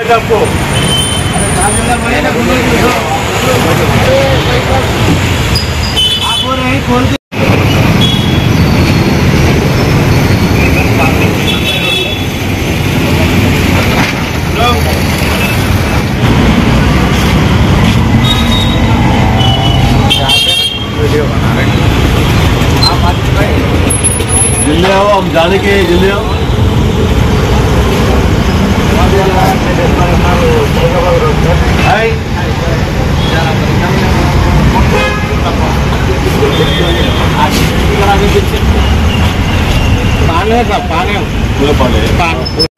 आपको आप बोल रहे हैं खोल के जल्दी आओ हम जाने के जल्दी आओ। पान है सब पान है मैं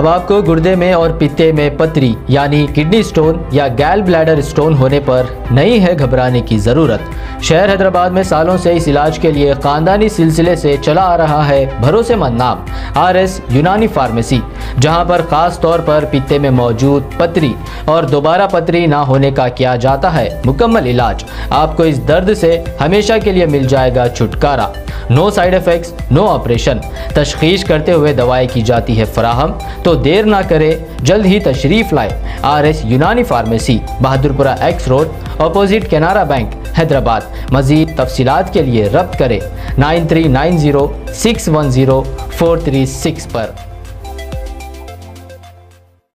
अब आपको गुर्दे में और पित्ते में पथरी यानी किडनी स्टोन या गैल ब्लैडर स्टोन होने पर नहीं है घबराने की ज़रूरत। शहर हैदराबाद में सालों से इस इलाज के लिए ख़ानदानी सिलसिले से चला आ रहा है भरोसेमंद नाम, आर एस यूनानी फार्मेसी, जहाँ पर ख़ास तौर पर पित्ते में मौजूद पथरी और दोबारा पथरी ना होने का किया जाता है मुकम्मल इलाज। आपको इस दर्द से हमेशा के लिए मिल जाएगा छुटकारा। No side effects no operation तशखीश करते हुए दवाई की जाती है फराहम। तो देर ना करें, जल्द ही तशरीफ़ लाए। R S Unani pharmacy, Bahadurpura X road opposite Canara bank, Hyderabad. मज़ीद तफसीत के लिए रब्त करें। Nine three nine zero six one zero four three six पर।